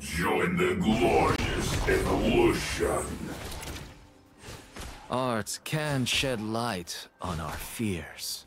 Join the glorious evolution. Art can shed light on our fears.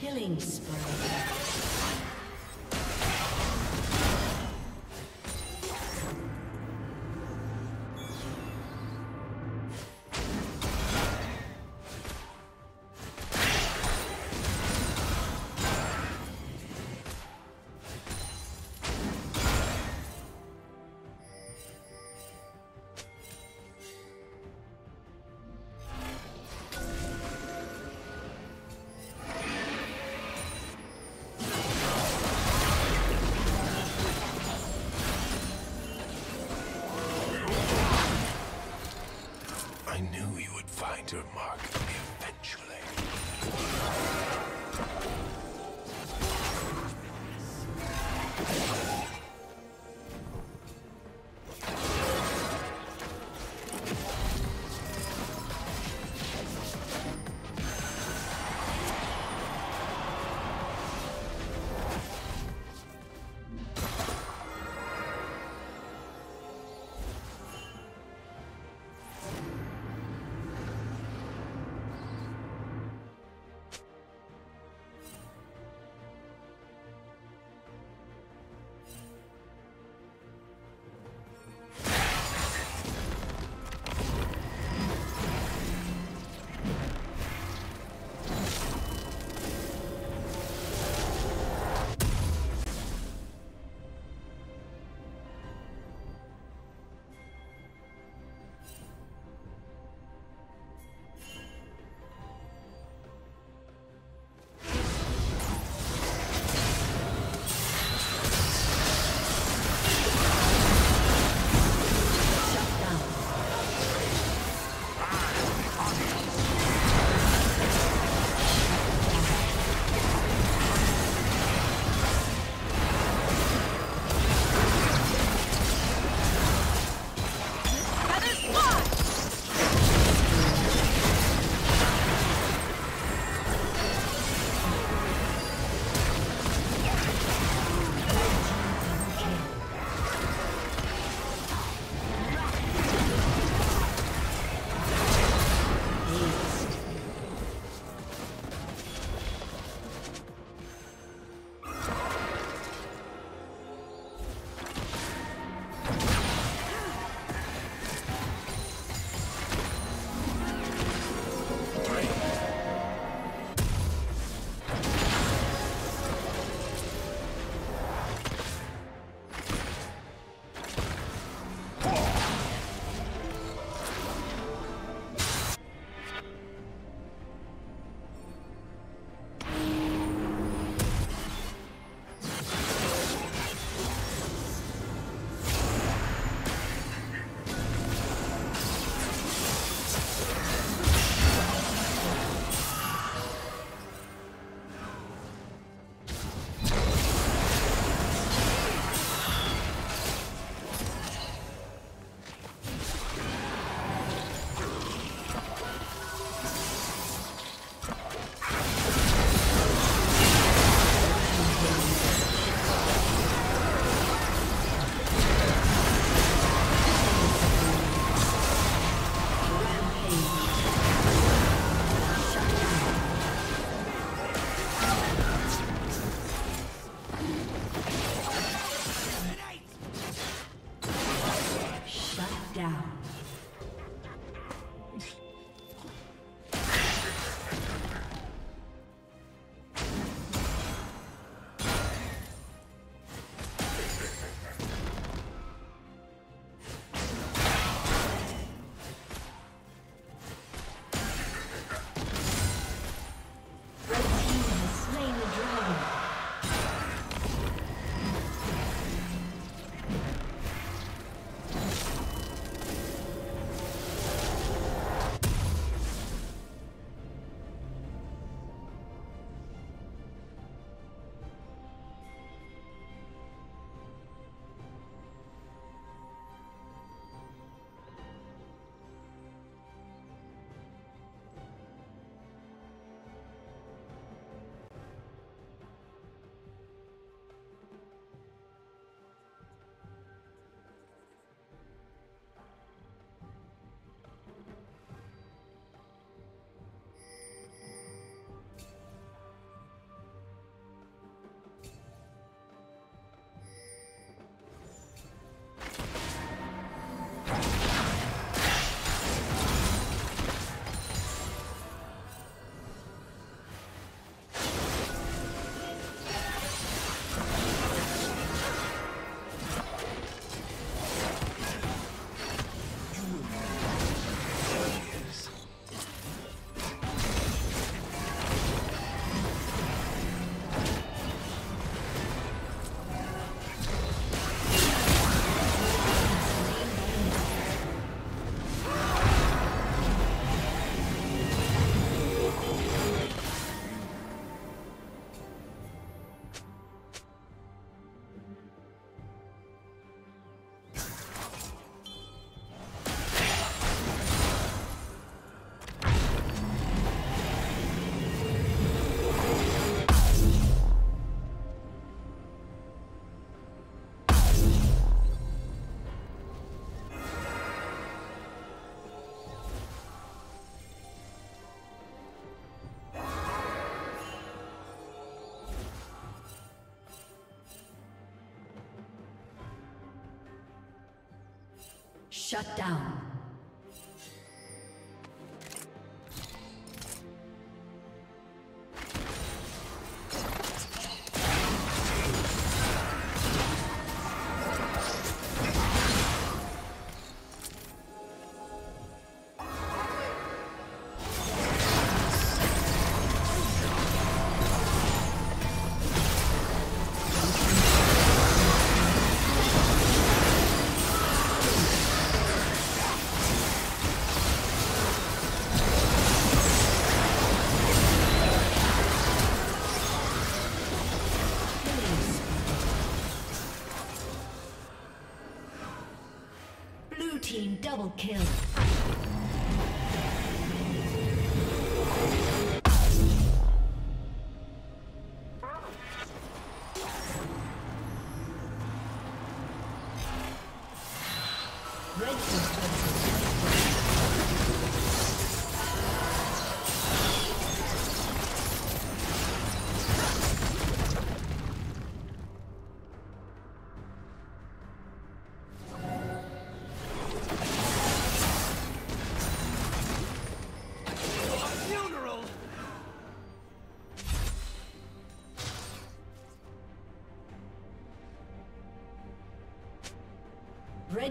Killing spree. Shut down.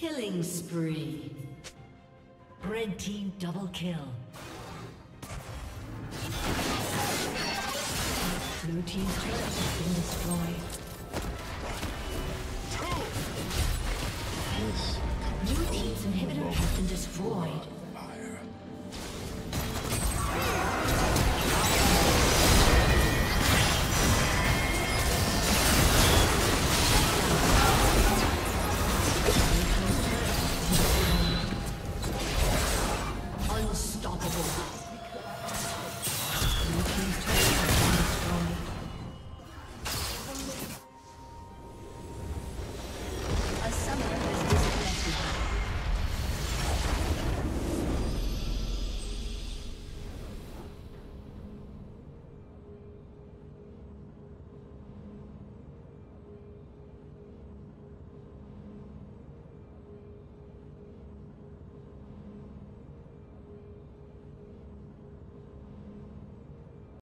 Killing spree. Red team double kill. Blue team's turret has been destroyed. Blue team's inhibitor has been destroyed.